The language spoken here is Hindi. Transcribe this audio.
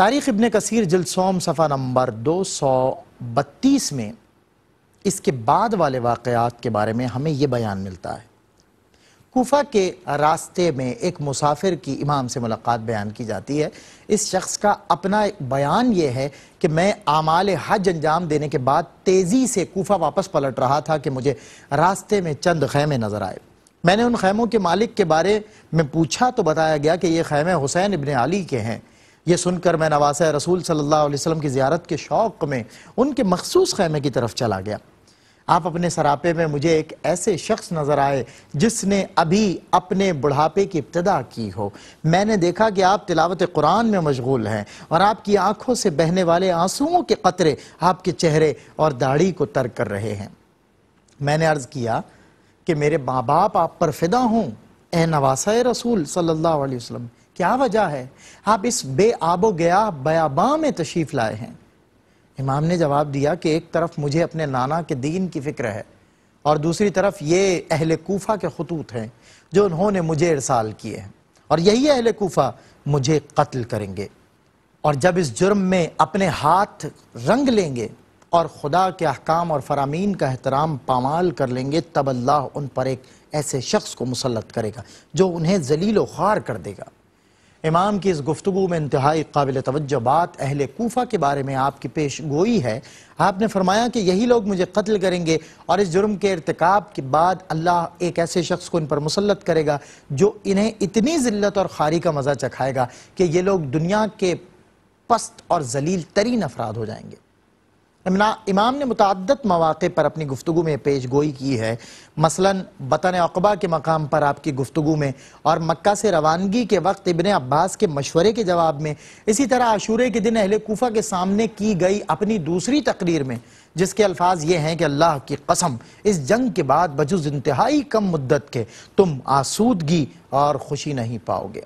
तारीख इबन कसीर जलसोम सफ़ा नंबर दो सौ बत्तीस में, इसके बाद वाले वाक़ात के बारे में हमें यह बयान मिलता है। कोफा के रास्ते में एक मुसाफिर की इमाम से मुलाकात बयान की जाती है। इस शख्स का अपना बयान यह है कि मैं आमाल हज अंजाम देने के बाद तेज़ी से कोफा वापस पलट रहा था कि मुझे रास्ते में चंद खैमे नज़र आए। मैंने उन खैमों के मालिक के बारे में पूछा तो बताया गया कि ये खैमे हुसैन इबन अली के हैं। ये सुनकर मैं नवास रसूल सल्लल्लाहु अलैहि वसल्लम की ज़ियारत के शौक़ में उनके मखसूस खैमे की तरफ़ चला गया। आप अपने सरापे में मुझे एक ऐसे शख्स नज़र आए जिसने अभी अपने बुढ़ापे की इब्तदा की हो। मैंने देखा कि आप तिलावत कुरान में मशगूल हैं और आपकी आँखों से बहने वाले आंसुओं के कतरे आपके चेहरे और दाढ़ी को तर्क कर रहे हैं। मैंने अर्ज़ किया कि मेरे माँ बाप आप पर फिदा हों ए नवासा रसूल सल्लल्लाहु अलैहि वसल्लम। क्या वजह है? आप इस बे आबो गया बयाबा में तशरीफ़ लाए हैं। इमाम ने जवाब दिया कि एक तरफ़ मुझे अपने नाना के दीन की फ़िक्र है और दूसरी तरफ़ ये अहल कोफ़ा के खतूत हैं जो उन्होंने मुझे इरसाल किए हैं। और यही अहल कोफ़ा मुझे कत्ल करेंगे और जब इस जुर्म में अपने हाथ रंग लेंगे और खुदा के अहकाम और फरामीन का एहतराम पामाल कर लेंगे, तब अल्लाह उन पर एक ऐसे शख्स को मुसलत करेगा जो उन्हें जलील ख्वार कर देगा। इमाम की इस गुफ्तु में इंतहाई काबिल तवज्जो बात अहल कोफा के बारे में आपकी पेश गोई है। आपने फरमाया कि यही लोग मुझे कत्ल करेंगे और इस जुर्म के इरतकब के बाद अल्लाह एक ऐसे शख्स को इन पर मुसलत करेगा जो इन्हें इतनी ज़िल्लत और खारी का मज़ा चखाएगा कि ये लोग दुनिया के पस्त और जलील तरीन अफराद हो जाएँगे। इमाम ने मुतद मौाक़े पर अपनी गुफ्तु में पेश गोई की है। मसलन बतन अकबा के मकाम पर आपकी गुफ्तु में और मक्का से रवानगी के वक्त इबन अब्बास के मशवरे के जवाब में इसी तरह आशूरे के दिन अहल कोफा के सामने की गई अपनी दूसरी तकरीर में, जिसके अल्फाज ये हैं कि अल्लाह की कसम, इस जंग के बाद बजुज इंतहाई कम मुद्दत के तुम आसूदगी और खुशी नहीं पाओगे।